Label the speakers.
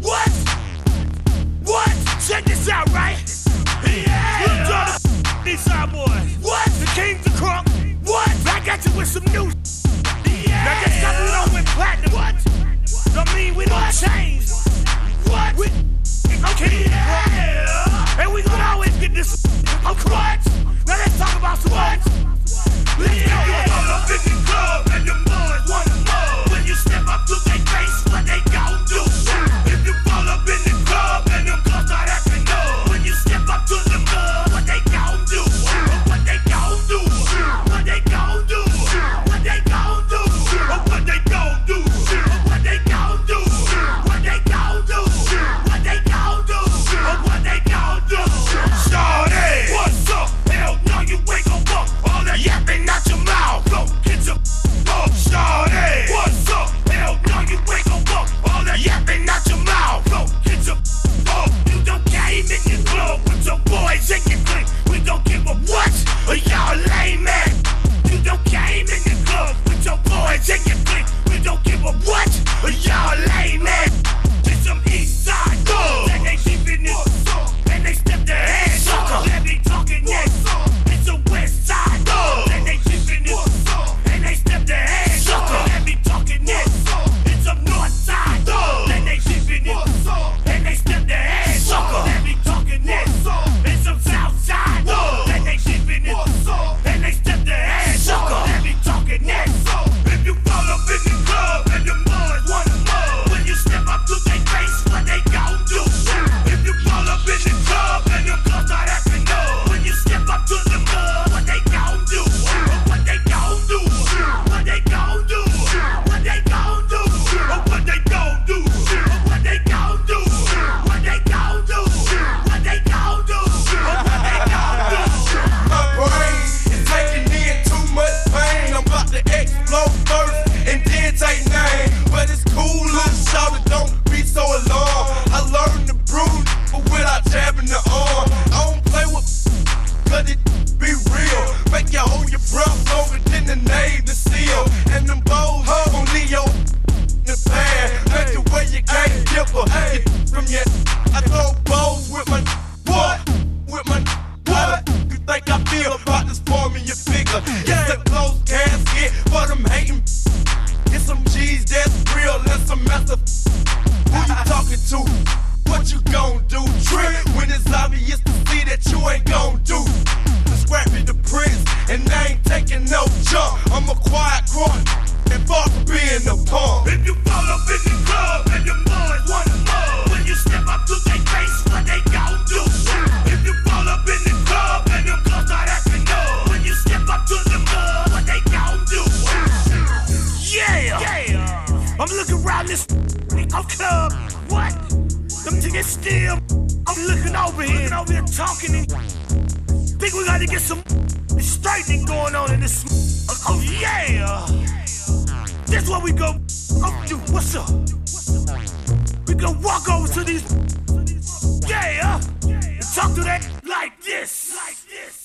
Speaker 1: What? What? Check this out, right? These. What? The king's a crunk. What? I got you with some
Speaker 2: news. I'm
Speaker 1: club. What? Them tickets still. I'm looking over here, looking over here talking and think we gotta get some straightening going on in this. Oh yeah. This what we go. Oh, dude, what's up? We gonna walk over to these. Yeah. Talk to that like this. Like this.